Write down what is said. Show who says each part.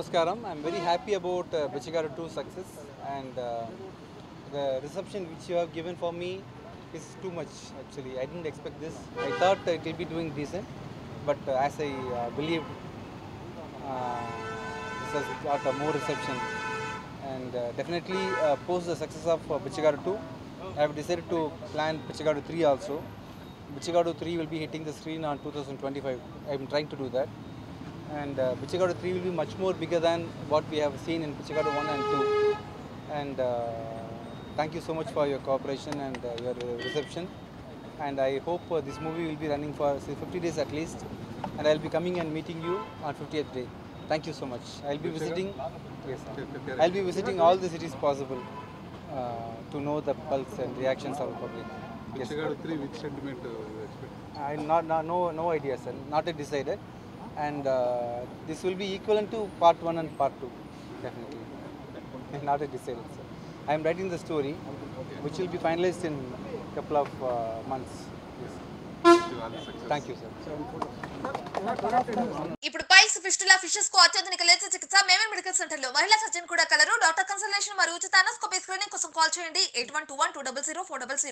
Speaker 1: Namaskaram. I'm very happy about uh, Bichagadu 2 success and uh, the reception which you have given for me is too much actually. I didn't expect this. I thought it will be doing decent, but uh, as I uh, uh, this has got a more reception. And uh, definitely uh, post the success of uh, Bichagadu 2, I have decided to plan Bichagadu 3 also. Bichagadu 3 will be hitting the screen on 2025. I am trying to do that. And uh, Bichagadu 3 will be much more bigger than what we have seen in Bichagadu 1 and 2. And uh, thank you so much for your cooperation and uh, your reception. And I hope uh, this movie will be running for say 50 days at least. And I'll be coming and meeting you on 50th day. Thank you so much. I'll be visiting. Yes. I'll be visiting all the cities possible uh, to know the pulse and reactions of the public. Yes.
Speaker 2: 3 which sentiment uh, you expect?
Speaker 1: I not, no no idea, sir. Not decided, and uh, this will be equivalent to part one and part two, definitely. not yet decided, sir. I am writing the story, which will be finalized in couple of uh, months. Yes.
Speaker 2: Wish you all.
Speaker 1: Thank you, sir.
Speaker 3: ఇప్పుడు piles fistula ఫిషెస్కు అత్యాధునిక laser చికిత్స మేమే medical సెంటర్లో మహిళా surgeon కూడా colour doctor consultation మరియు ఉచిత అనస్కోపీ స్క్రీనింగ్ కోసం కాల్ చేయండి eight one two one two double zero four double zero